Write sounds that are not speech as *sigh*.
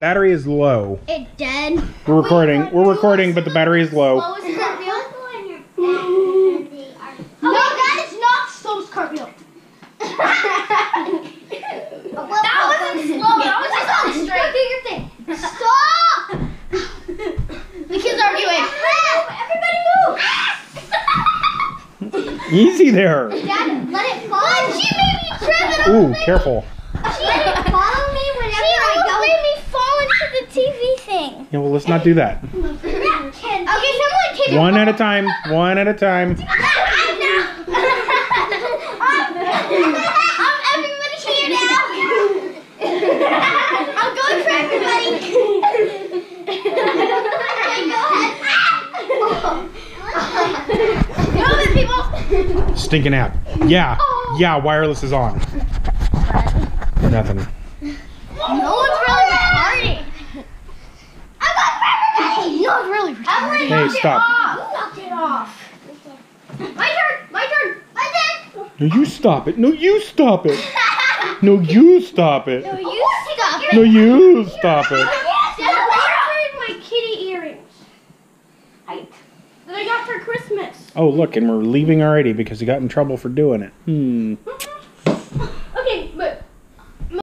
Battery is low. It dead. We're recording. We're recording, but the battery is low. Slow as Scorpio. No, that is not slow Scorpio. that wasn't slow. That was just on straight. Do your thing. Stop. the kids arguing. Everybody move. Easy there. Dad, let it fall. She made me trip Ooh, careful. Yeah, well, let's not do that. okay, One at a time. One at a time. *laughs* I'm *laughs* um, um, everybody here now. *laughs* I'm going for everybody. okay, go ahead. Move it, people. Stinking app. Yeah. Oh. Yeah, wireless is on. Nothing. No No one's really retarded. Hey, stop. You knocked it off. My turn. My turn. My turn. No, you stop it. No, you stop it. No, you stop it. No, you stop it. No, you stop it. Dad, my kitty earrings. I, that I got for Christmas. Oh, look, and we're leaving already because he got in trouble for doing it. Hmm.